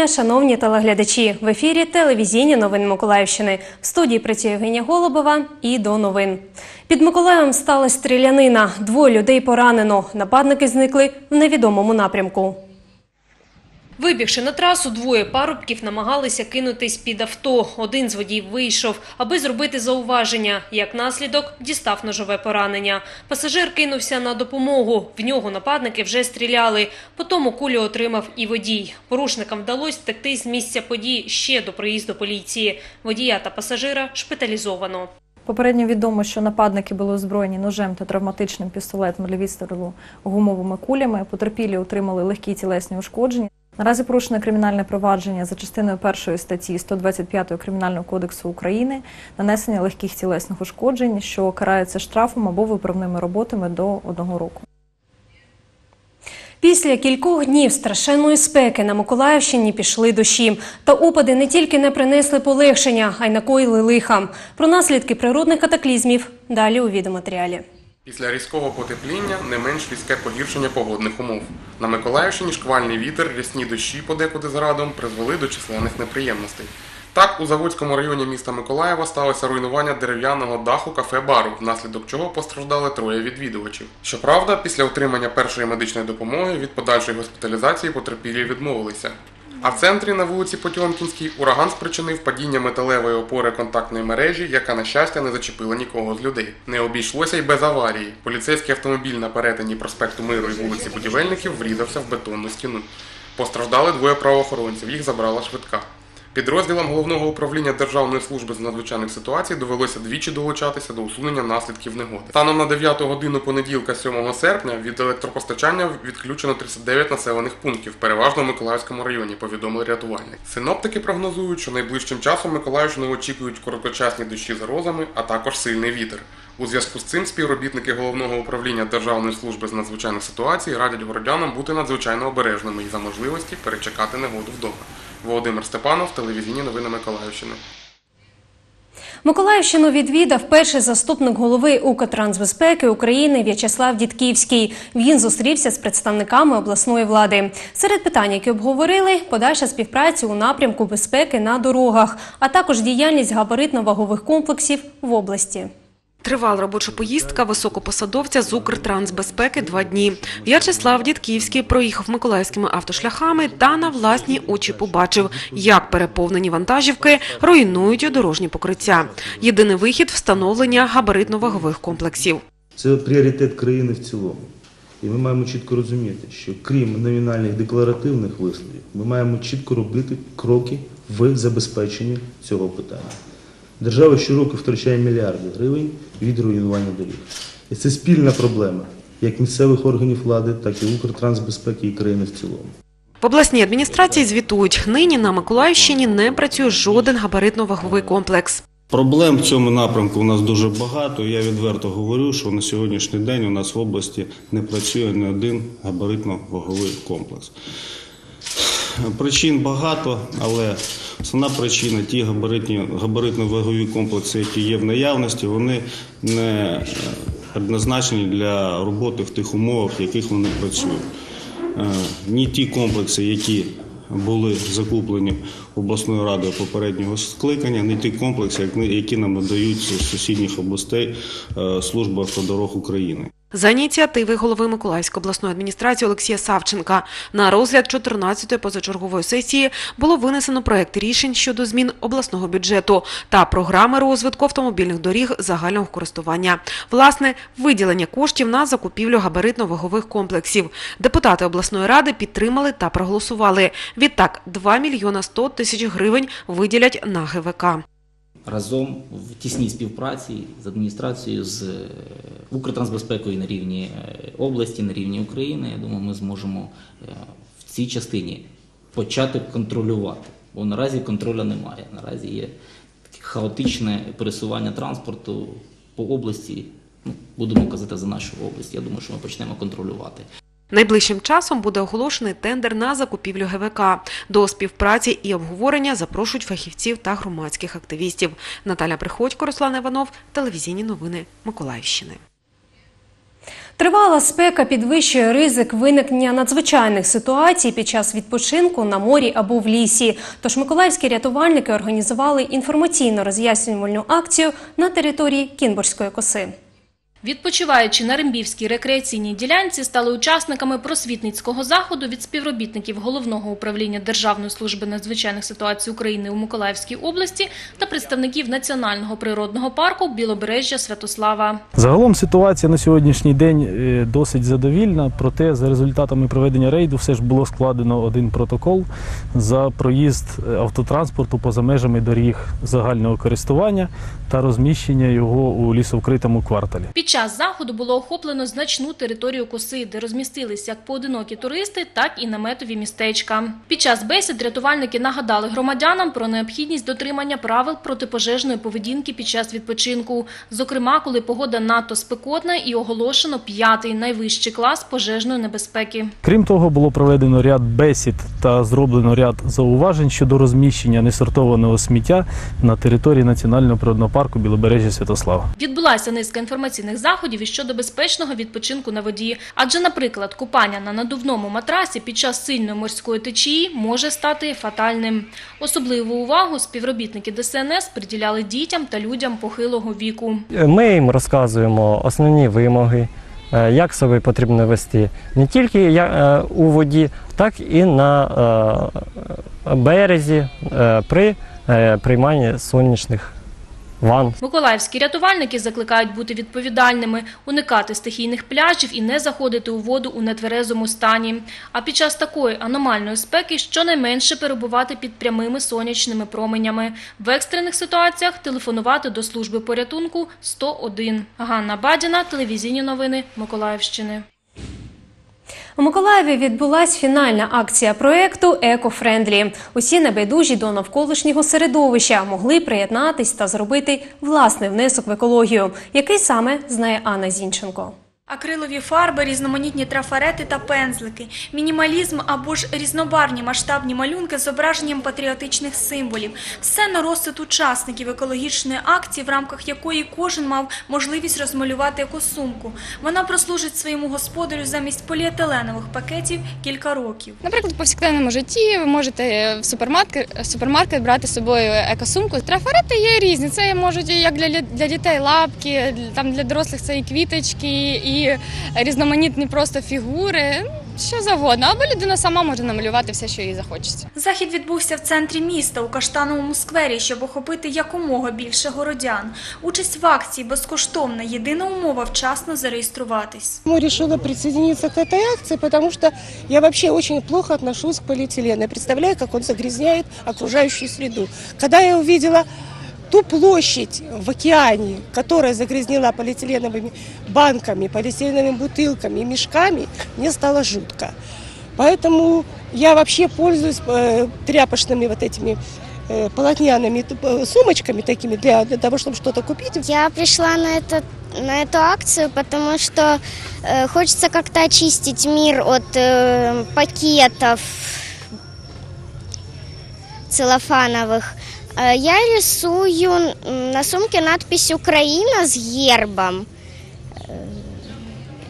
Дня, шановні телеглядачі. В ефірі телевізійні новини Миколаївщини. В студії працює Євгенія Голубова і до новин. Під Миколаєвом сталася стрілянина. Двоє людей поранено. Нападники зникли в невідомому напрямку. Вибігши на трасу, двоє парубків намагалися кинутись під авто. Один з водіїв вийшов, аби зробити зауваження. Як наслідок, дістав ножове поранення. Пасажир кинувся на допомогу. В нього нападники вже стріляли. Потім кулю отримав і водій. Порушникам вдалося втекти з місця подій ще до приїзду поліції. Водія та пасажира шпиталізовано. Попередньо відомо, що нападники були озброєні ножем та травматичним пістолетом для відстрілу гумовими кулями. Потерпілі отримали легкі тілесні ушкодження. Наразі порушено кримінальне провадження за частиною першої статті 125 Кримінального кодексу України нанесення легких тілесних ушкоджень, що карається штрафом або виправними роботами до одного року. Після кількох днів страшенної спеки на Миколаївщині пішли дощі. Та опади не тільки не принесли полегшення, а й накоїли лиха. Про наслідки природних катаклізмів далі у відеоматеріалі. Після різкого потепління не менш різке погіршення погодних умов. На Миколаївщині шквальний вітер, рясні дощі подекуди з радом призвели до численних неприємностей. Так, у Заводському районі міста Миколаєва сталося руйнування дерев'яного даху кафе-бару, внаслідок чого постраждали троє відвідувачів. Щоправда, після отримання першої медичної допомоги від подальшої госпіталізації потерпілі відмовилися. А в центрі на вулиці Потьомкінській ураган спричинив падіння металевої опори контактної мережі, яка, на щастя, не зачепила нікого з людей. Не обійшлося й без аварії. Поліцейський автомобіль на перетині проспекту Миру і вулиці Будівельників врізався в бетонну стіну. Постраждали двоє правоохоронців, їх забрала швидка. Підрозділам головного управління Державної служби з надзвичайних ситуацій довелося двічі долучатися до усунення наслідків негоди. Станом на 9 годину понеділка 7 серпня від електропостачання відключено 39 населених пунктів, переважно в Миколаївському районі, повідомили рятувальники. Синоптики прогнозують, що найближчим часом Миколаївщину очікують короткочасні дощі з розами, а також сильний вітер. У зв'язку з цим співробітники головного управління Державної служби з надзвичайних ситуацій радять городянам бути надзвичайно обережними і за можливості перечекати негоду вдома. Володимир Степанов, телевізійні новини Миколаївщини. Миколаївщину відвідав перший заступник голови Укртрансбезпеки України В'ячеслав Дідківський. Він зустрівся з представниками обласної влади. Серед питань, які обговорили, подальша співпраця у напрямку безпеки на дорогах, а також діяльність габаритно-вагових комплексів в області. Тривала робоча поїздка високопосадовця з Укртрансбезпеки два дні. В'ячеслав Дідківський проїхав миколаївськими автошляхами та на власні очі побачив, як переповнені вантажівки руйнують дорожні покриття. Єдиний вихід – встановлення габаритно-вагових комплексів. Це пріоритет країни в цілому. І ми маємо чітко розуміти, що крім номінальних декларативних висловів, ми маємо чітко робити кроки в забезпеченні цього питання. Держава щороку втрачає мільярди гривень від руйнування доріг. І це спільна проблема як місцевих органів влади, так і Укртрансбезпеки і країни в цілому. В обласній адміністрації звітують, нині на Миколаївщині не працює жоден габаритно-ваговий комплекс. Проблем в цьому напрямку у нас дуже багато. Я відверто говорю, що на сьогоднішній день у нас в області не працює ні один габаритно-ваговий комплекс. Причин багато, але основна причина ті габаритно-вагові комплекси, які є в наявності, вони не е, предназначені для роботи в тих умовах, в яких вони працюють. Е, Ні ті комплекси, які були закуплені обласною радою попереднього скликання, не ті комплекси, які нам надають з сусідніх областей е, Служба автодорог України. За ініціативи голови Миколаївської обласної адміністрації Олексія Савченка на розгляд 14-ї позачергової сесії було винесено проект рішень щодо змін обласного бюджету та програми розвитку автомобільних доріг загального користування. Власне, виділення коштів на закупівлю габаритно-вагових комплексів. Депутати обласної ради підтримали та проголосували. Відтак, 2 мільйона 100 тисяч гривень виділять на ГВК. разом в тісній співпраці з адміністрацією, з е, Укртрансбезпекою на рівні е, області, на рівні України. Я думаю, ми зможемо е, в цій частині почати контролювати. Бо наразі контролю немає. Наразі є таке хаотичне пересування транспорту по області. Ну, будемо казати за нашу область. Я думаю, що ми почнемо контролювати. Найближчим часом буде оголошений тендер на закупівлю ГВК. До співпраці і обговорення запрошують фахівців та громадських активістів. Наталя Приходько, Руслан Іванов, телевізійні новини Миколаївщини. Тривала спека підвищує ризик виникнення надзвичайних ситуацій під час відпочинку на морі або в лісі. Тож миколаївські рятувальники організували інформаційно-роз'яснювальну акцію на території Кінбурзької коси. Відпочиваючи на Римбівській рекреаційній ділянці, стали учасниками просвітницького заходу від співробітників Головного управління Державної служби надзвичайних ситуацій України у Миколаївській області та представників Національного природного парку Білобережжя Святослава. Загалом ситуація на сьогоднішній день е, досить задовільна, проте за результатами проведення рейду все ж було складено один протокол за проїзд е, автотранспорту поза межами доріг загального користування та розміщення його у лісовкритому кварталі. Час заходу було охоплено значну територію коси, де розмістились як поодинокі туристи, так і наметові містечка. Під час бесід рятувальники нагадали громадянам про необхідність дотримання правил протипожежної поведінки під час відпочинку. Зокрема, коли погода надто спекотна і оголошено п'ятий найвищий клас пожежної небезпеки. Крім того, було проведено ряд бесід та зроблено ряд зауважень щодо розміщення несортованого сміття на території Національного природного парку Білобережжя Святослава. Відбулася низка інформаційних заходів і щодо безпечного відпочинку на воді. Адже, наприклад, купання на надувному матрасі під час сильної морської течії може стати фатальним. Особливу увагу співробітники ДСНС приділяли дітям та людям похилого віку. Ми їм розказуємо основні вимоги, е, як себе потрібно вести не тільки е, у воді, так і на е, березі е, при е, прийманні сонячних ванн. Миколаївські рятувальники закликають бути відповідальними, уникати стихійних пляжів і не заходити у воду у нетверезому стані. А під час такої аномальної спеки щонайменше перебувати під прямими сонячними променями. В екстрених ситуаціях телефонувати до служби порятунку 101. Ганна Бадіна, телевізійні новини Миколаївщини. У Миколаєві відбулась фінальна акція проекту «Екофрендлі». Усі небайдужі до навколишнього середовища могли приєднатись та зробити власний внесок в екологію, який саме знає Анна Зінченко. Акрилові фарби, різноманітні трафарети та пензлики, мінімалізм або ж різнобарвні масштабні малюнки з зображенням патріотичних символів. Все на розсуд учасників екологічної акції, в рамках якої кожен мав можливість розмалювати екосумку. Вона прослужить своєму господарю замість поліетиленових пакетів кілька років. Наприклад, в повсякденному житті ви можете в супермаркет, супермаркет брати з собою екосумку. Трафарети є різні. Це можуть як для, для дітей лапки, там для дорослих це і квіточки, і різноманітні просто фігури. Що завгодно, або людина сама може намалювати все, що їй захочеться. Захід відбувся в центрі міста у Каштановому сквері, щоб охопити якомога більше городян. Участь в акції безкоштовна. Єдина умова вчасно зареєструватись. Я решила присоединиться к этой акции, потому что я вообще очень плохо отношусь к полиэтилену. Я представляю, как он загрязняет окружающую среду. Когда я увидела ту площадь в океане, которая загрязнена полиэтиленовыми банками, полиэтиленовыми бутылками и мешками, мне стало жутко. Поэтому я вообще пользуюсь э, тряпочными вот этими э, полотняными э, сумочками такими для, для того, чтобы что-то купить. Я пришла на, этот, на эту акцию, потому что э, хочется как-то очистить мир от э, пакетов целлофановых. Э, Я рисую на сумке надпись «Украина» с гербом.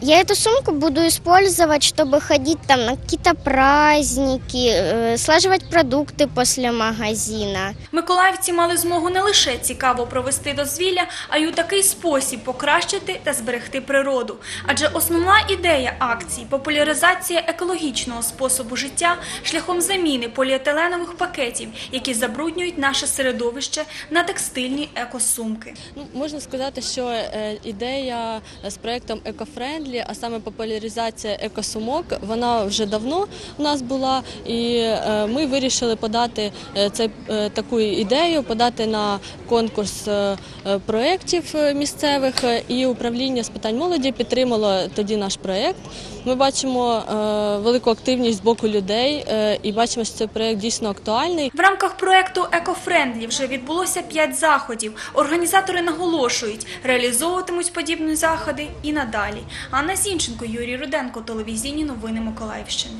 Э, Я эту сумку буду использовать, чтобы ходить там на какие-то праздники, э, слаживать продукты после магазина. Миколаївці мали змогу не лише цікаво провести дозвілля, а й у такий спосіб покращити та зберегти природу. Адже основна ідея акції популяризація екологічного способу життя шляхом заміни поліетиленових пакетів, які забруднюють наше середовище на текстильні екосумки. Ну, можна сказати, що е, ідея з проектом «Екофрендлі», а саме популяризація екосумок, вона вже давно у нас була, і е, ми вирішили подати це е, таку ідею, подати на конкурс е, е, проєктів е, місцевих, е, і управління з питань молоді підтримало тоді наш проєкт. Ми бачимо е, велику активність з боку людей е, і бачимо, що цей проєкт дійсно актуальний. В рамках проекту «Екофрендлі» вже відбулося п'ять заходів. Організатори наголошують, реалізовуватимуть подібні заходи і надалі. Анна Зінченко, Юрій Руденко, телевізійні новини Миколаївщини.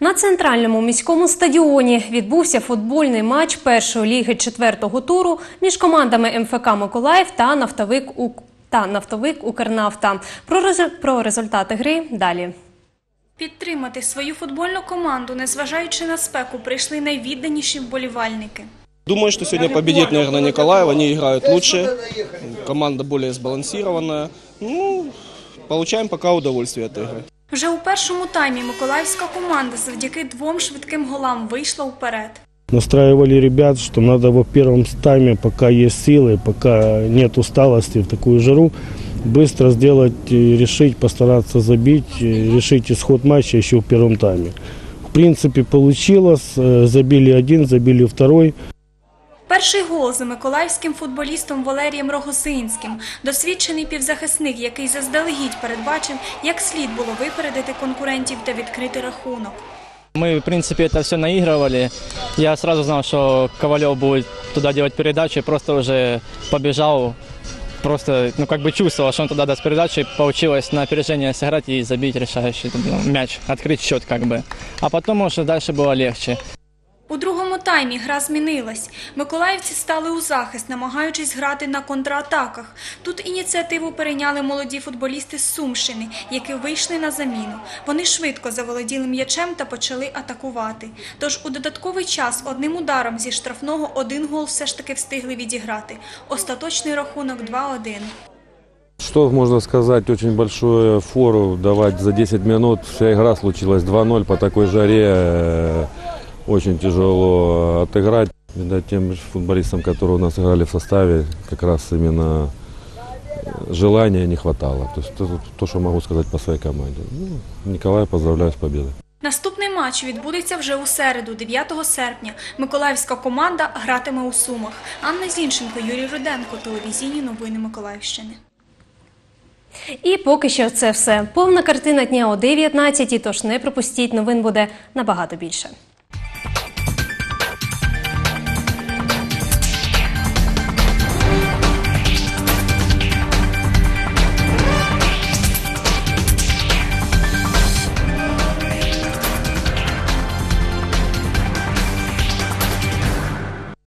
На центральному міському стадіоні відбувся футбольний матч першої ліги четвертого туру між командами МФК Миколаїв та Нафтовик та нафтовик Укрнафта. Про, результати гри далі. Підтримати свою футбольну команду, незважаючи на спеку, прийшли найвідданіші вболівальники. Думаю, что сегодня победит, наверное, Николаев. Они играют лучше. Команда более сбалансированная. Ну, получаем пока удовольствие от игры. Вже у першому таймі миколаївська команда завдяки двом швидким голам вийшла вперед. Настраивали ребят, что надо во первом тайме, пока есть силы, пока нет усталости в такую жару, быстро сделать, и решить, постараться забить, и решить исход матча еще в первом тайме. В принципе, получилось. Э, Забили один, забили второй. Перший гол за миколаївським футболістом Валерієм Рогозинським. Досвідчений півзахисник, який заздалегідь передбачив, як слід було випередити конкурентів та відкрити рахунок. Мы, в принципе, это все наигрывали. Я сразу знал, что Ковалев будет туда делать передачи, просто уже побежал. Просто, ну, как бы чувствовал, что он туда даст передачу, и получилось на опережение сыграть и забить решающий ну, мяч, открыть счет как бы. А потом уже дальше было легче. У другому таймі гра змінилась. Миколаївці стали у захист, намагаючись грати на контратаках. Тут ініціативу перейняли молоді футболісти з Сумщини, які вийшли на заміну. Вони швидко заволоділи м'ячем та почали атакувати. Тож у додатковий час одним ударом зі штрафного один гол все ж таки встигли відіграти. Остаточний рахунок 2-1. Что можно сказать, очень большую фору давать за 10 минут. Вся игра случилась 2-0 по такой жаре. э, Очень тяжело отыграть. Видать, тем футболистам, которые у нас играли в составе, как раз именно э, желания не хватало. То есть то, то, что могу сказать по своей команде. Ну, Николай, поздравляю с победой. Наступний матч відбудеться вже у середу, 9 серпня. Миколаївська команда гратиме у Сумах. Анна Зінченко, Юрій Руденко, телевізійні новини Миколаївщини. І поки що це все. Повна картина дня о 19, тож не пропустіть, новин буде набагато більше.